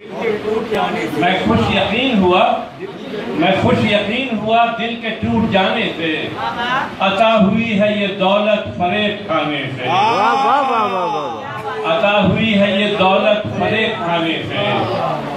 میں خوش یقین ہوا میں خوش یقین ہوا دل کے ٹوٹ جانے سے۔ عطا ہوئی ہے یہ دولت فریب کھانے سے۔ عطا ہوئی ہے یہ دولت فریب کھانے سے۔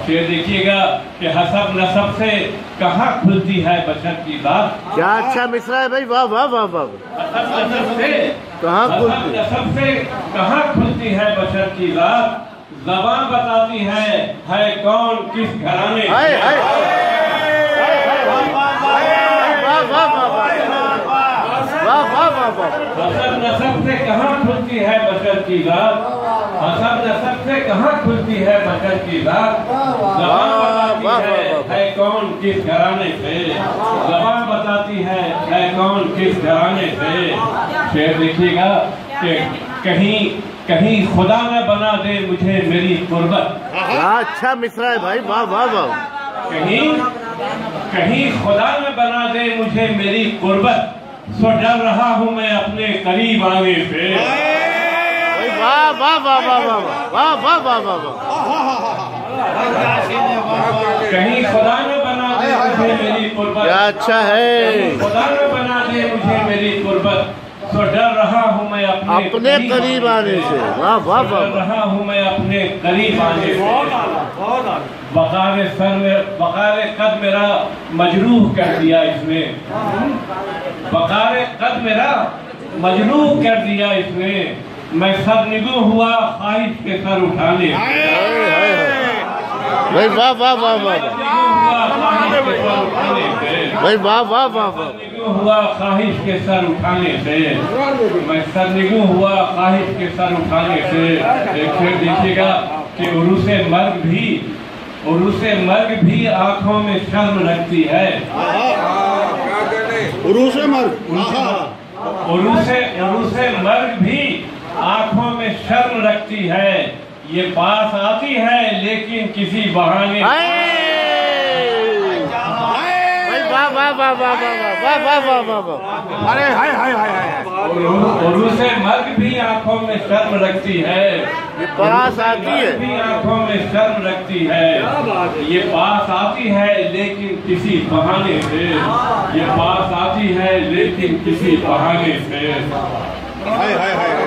پھر دیکھیے گا کہ حسب نصب سے کہاں کھلتی ہے بشر کی بات۔ کیا اچھا مصرا ہے بھائی واہ واہ واہ واہ۔ حسب نصب سے کہاں کھلتی؟ نصب سے کہاں کھلتی ہے بشر کی بات۔ زبان بتاتی ہے ہے کون کس گھرانے؟ حسب نصب سے کہاں کھلتی ہے بشر کی ذات؟ حسب نصب سے کہاں کھلتی ہے بچر کی ذات؟ زبان بتاتی ہے ہے کون کس گھرانے سے؟ زبان بتاتی ہے ہے کون کس گھرانے سے؟ شیر دیکھیے گا۔ کہ کہیں کہیں خدا نہ بنا دے مجھے میری قربت اچھا مصرا ہے بھائی واہ واہ واہ کہیں کہیں خدا نہ بنا دے مجھے میری قربت سو ڈر رہا ہوں میں اپنے قریب آنے سے بھائی واہ واہ واہ واہ واہ واہ واہ واہ واہ واہ کہیں خدا نہ بنا دے مجھے میری قربت اچھا ہے خدا نہ بنا دے مجھے میری قربت سو ڈر رہا ہوں میں اپنے قریب آنے سے۔ واہ واہ ڈر رہا ہوں میں اپنے قریب آنے سے۔ بقار سر میں بقار قد میرا مجروح کر دیا اس نے۔ بقار قد میرا مجروح کر دیا اس نے۔ میں سر نگو ہوا خواہش کے سر اٹھانے۔ واہ واہ واہ واہ۔ بھائی واہ واہ واہ واہ۔ ہوا خواہش کے سر اٹھانے سے۔ میں سرنگو ہوا خواہش کے سر اٹھانے سے۔ ایک پھر دیکھیے گا کہ عروس مرگ بھی عروس مرگ بھی آنکھوں میں شرم رکھتی ہے۔ عروس مرگ عروس عروس مرگ بھی آنکھوں میں شرم رکھتی ہے۔ یہ پاس آتی ہے لیکن کسی بہانے ارے ہائے ہائے ہائے ہائے عروس مرگ بھی آنکھوں میں شرم رکھتی ہے یہ پاس آتی ہے بھی آنکھوں میں شرم رکھتی ہے یہ پاس آتی ہے لیکن کسی بہانے سے یہ پاس آتی ہے لیکن کسی بہانے سے ہائے ہائے ہائے